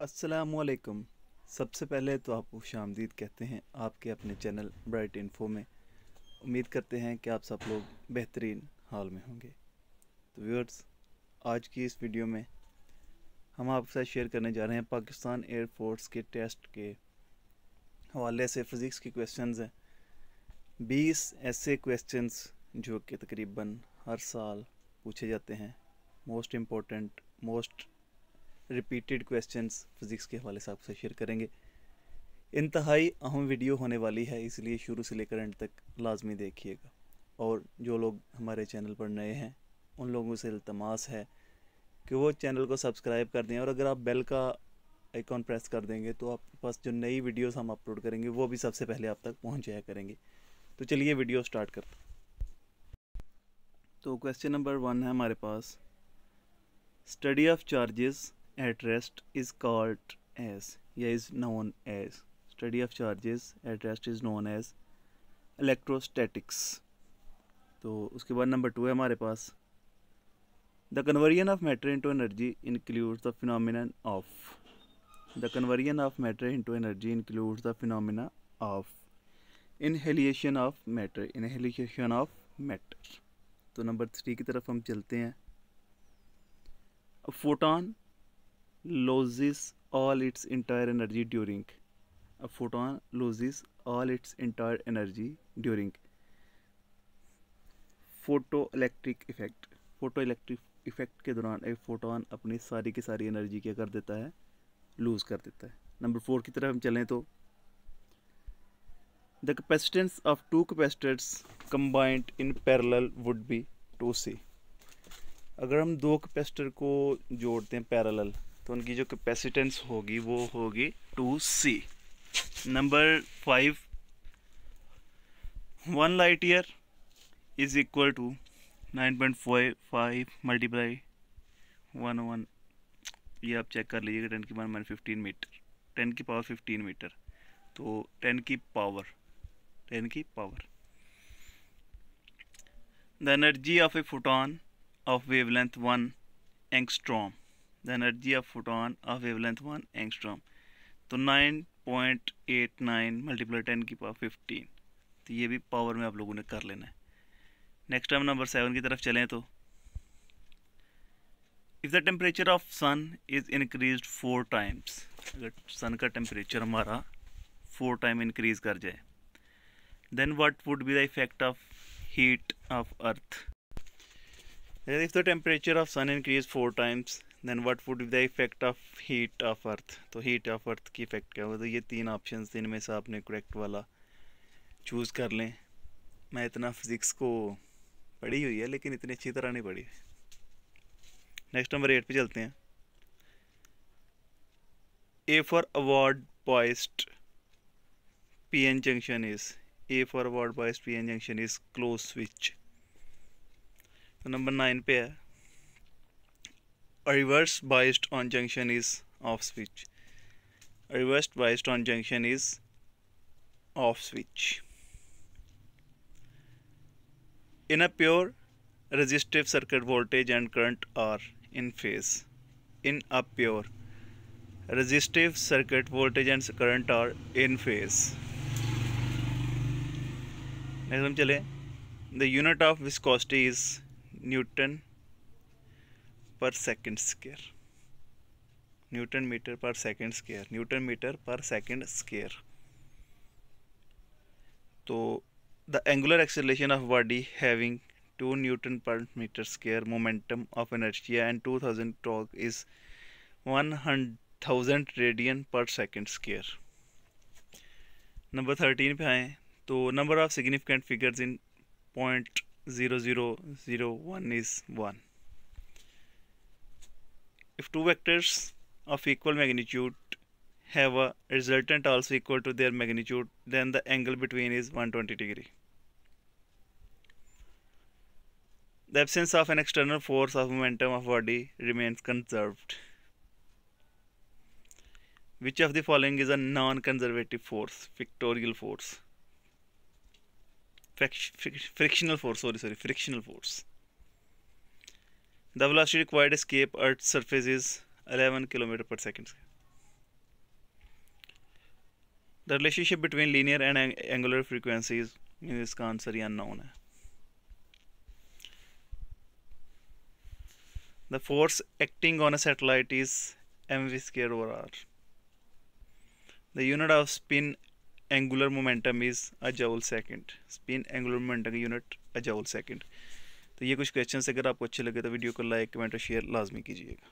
असलकुम सबसे पहले तो आपको शामदीद कहते हैं, आपके अपने चैनल ब्राइट इन्फो में। उम्मीद करते हैं कि आप सब लोग बेहतरीन हाल में होंगे। तो व्यूअर्स, आज की इस वीडियो में हम आपके साथ शेयर करने जा रहे हैं पाकिस्तान एयरफोर्स के टेस्ट के हवाले से। फ़िज़िक्स के क्वेश्चंस हैं। बीस ऐसे क्वेश्चंस जो कि तकरीबन हर साल पूछे जाते हैं। Most important, most repeated questions physics के हवाले से आपसे शेयर करेंगे। इंतहाई अहम वीडियो होने वाली है, इसलिए शुरू से लेकर एंड तक लाजमी देखिएगा। और जो लोग हमारे चैनल पर नए हैं, उन लोगों से इल्तमास है कि वो चैनल को सब्सक्राइब कर दें। और अगर आप बेल का आइकॉन प्रेस कर देंगे तो आपके पास जो नई वीडियोस हम अपलोड करेंगे, वो भी सबसे पहले आप तक पहुँच जाया करेंगे। तो चलिए वीडियो स्टार्ट करते तो क्वेश्चन नंबर वन है हमारे पास। Study of charges at rest is called as या is known as. Study of charges at rest is known as electrostatics. तो उसके बाद नंबर टू है हमारे पास. The conversion of matter into energy includes the phenomenon of the conversion of matter into energy includes the phenomena of annihilation of matter annihilation of matter तो number three की तरफ़ हम चलते हैं. Photon loses all its entire energy during. a photon loses all its entire energy during. Photoelectric effect photoelectric effect के दौरान एक photon अपनी सारी की सारी एनर्जी क्या कर देता है? लूज़ कर देता है. नंबर फोर की तरफ़ हम चलें तो the capacitance of two capacitors combined in parallel would be two C अगर हम दो कैपेसिटर को जोड़ते हैं पैरेलल तो उनकी जो कैपेसिटेंस होगी, वो होगी two C number five one light year is equal to nine point five multiply one one ये आप चेक कर लीजिएगा टेन की power minus fifteen metre ten की पावर फिफ्टीन मीटर तो टेन की पावर टेन की power the energy of a photon of wavelength one angstrom the energy of photon of wavelength one angstrom तो 9.89 multiply ten की power 15 तो ये भी power में आप लोगों ने कर लेना है। नेक्स्ट टाइम नंबर सेवन की तरफ़ चलें तो। If the temperature of sun is increase four times अगर सन का टेम्परेचर हमारा फोर टाइम इंक्रीज कर जाए then what would be the effect of heat of earth if the temperature of sun increase four times then what would the effect of heat of earth तो heat of अर्थ की effect क्या होगा? तो ये तीन option दिन में से आपने करेक्ट वाला चूज़ कर लें। मैं इतना फिज़िक्स को पढ़ी हुई है, लेकिन इतनी अच्छी तरह नहीं पढ़ी नेक्स्ट नंबर एट पे चलते हैं। A forward biased P N junction is a forward biased P N junction is close switch तो नंबर नाइन पे है। a reverse biased on junction is off switch a reverse biased on junction is off switch in a pure resistive circuit voltage and current are in phase in a pure resistive circuit voltage and current are in phase next हम चले the unit of viscosity is newton per second square newton metre per second square newton metre per second square तो the angular acceleration of body having two newton per metre square momentum of inertia and two thousand torque is one thousand radian per second square number thirteen पे आए तो number of significant figures in point zero zero zero one is one two vectors of equal magnitude have a resultant also equal to their magnitude then the angle between is 120 degree. The absence of an external force of momentum of body remains conserved. Which of the following is a non-conservative force, vectorial force? frictional force, sorry, sorry, frictional force. The velocity required escape Earth's surface is 11 km per second. The relationship between linear and angular frequencies इसका answer ही unknown है the force acting on a satellite is M V square over R the unit of spin angular momentum is a joule second spin angular momentum का unit अ joule second तो ये कुछ question अगर आपको अच्छे लगे तो वीडियो को लाइक कमेंट और शेयर लाजमी कीजिएगा।